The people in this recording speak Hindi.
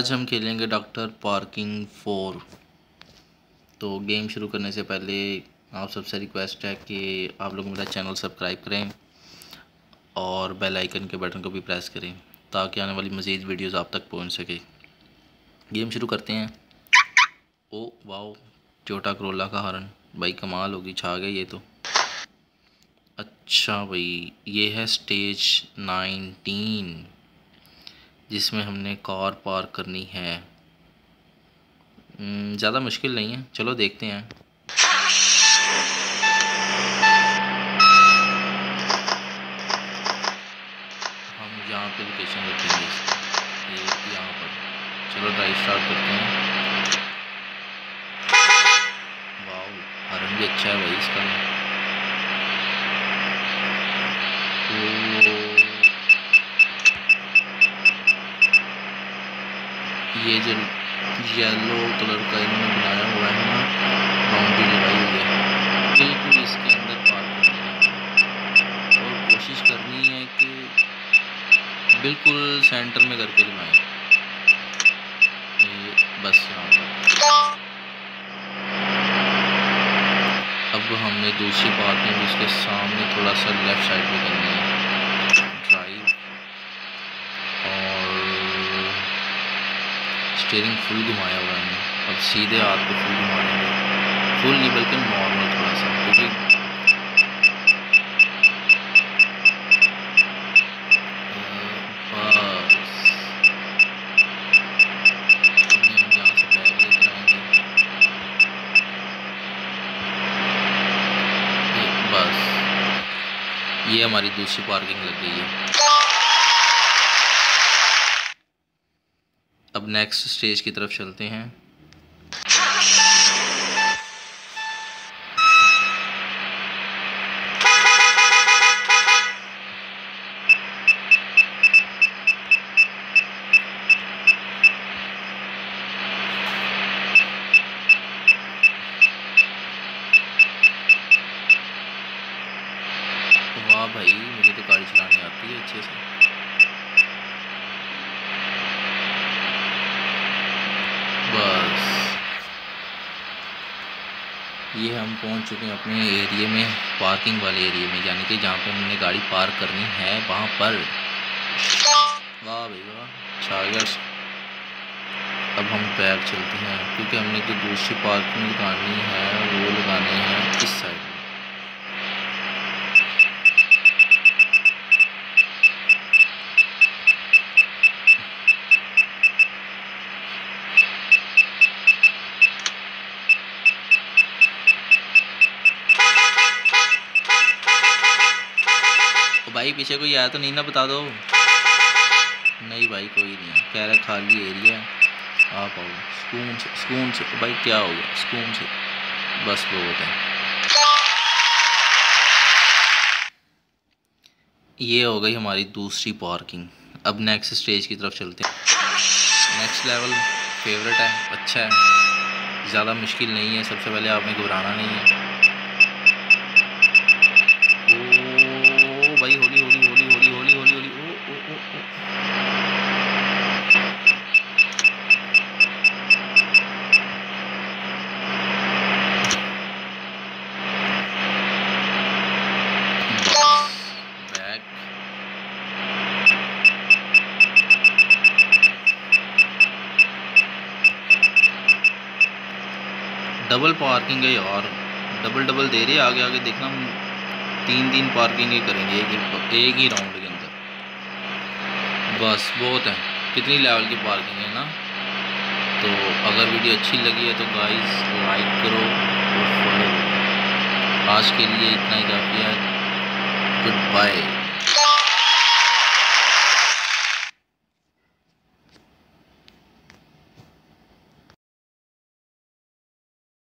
आज हम खेलेंगे डॉक्टर पार्किंग फोर तो गेम शुरू करने से पहले आप सबसे रिक्वेस्ट है कि आप लोग मेरा चैनल सब्सक्राइब करें और बेल आइकन के बटन को भी प्रेस करें ताकि आने वाली मज़ीद वीडियोस आप तक पहुँच सके। गेम शुरू करते हैं। ओ, वाओ चोटा करोला का हॉर्न। भाई, कमाल होगी, छा गया ये तो। अच्छा भाई, ये है स्टेज नाइनटीन जिसमें हमने कार पार्क करनी है। हम्म, ज़्यादा मुश्किल नहीं है। चलो देखते हैं। हम यहाँ पे लोकेशन रखेंगे यहाँ पर। चलो ड्राइव स्टार्ट करते हैं। वाह हरन भी अच्छा है भाई इसका। ये जो येलो कलर का इन्होंने बनाया हुआ है ना बाउंड्री लगाई हुई है। बिल्कुल इसके अंदर पार्क करनी है। और कोशिश करनी है कि बिल्कुल सेंटर में करके लगाएँ बस यहाँ पर। अब हमने दूसरी पार्किंग उसके सामने थोड़ा सा लेफ़्ट साइड में करनी है। स्टेयरिंग फुल घुमाया हुआ है अब सीधे हाथ पे फुल घुमा लेंगे फुल नहीं, बल्कि नॉर्मल थोड़ा सा, क्योंकि ये हमारी दूसरी पार्किंग लग गई है। नेक्स्ट स्टेज की तरफ़ चलते हैं वाह भाई मुझे तो गाड़ी चलानी आती है अच्छे से ये हम पहुँच चुके हैं अपने एरिए में, पार्किंग वाले एरिए में, यानी कि जहाँ पे हमने गाड़ी पार्क करनी है, वहाँ पर। वाह भाई वाह चार्जर्स अब हम बैग चलते हैं, क्योंकि हमने जो दूसरी पार्किंग लगानी है, वो लगानी है इस साइड भाई, पीछे कोई आया तो नहीं ना बता दो। नहीं भाई, कोई नहीं कह रहा खाली एरिया आप आओ। सुकून से सुकून से। भाई, क्या हो गया? सुकून से। बस बहुत है। ये हो गई हमारी दूसरी पार्किंग। अब नेक्स्ट स्टेज की तरफ़ चलते हैं। नेक्स्ट लेवल फेवरेट है। अच्छा है। ज़्यादा मुश्किल नहीं है। सबसे पहले आपने घबराना नहीं है। डबल पार्किंग है यार। डबल डबल दे रहे, आगे आगे देखना। हम तीन तीन पार्किंग ही करेंगे, एक ही एक ही राउंड के अंदर। बस, बहुत है। कितनी लेवल की पार्किंग है ना? तो अगर वीडियो अच्छी लगी है तो गाइस लाइक करो और फॉलो करो। आज के लिए इतना ही, काफ़ी है। Good bye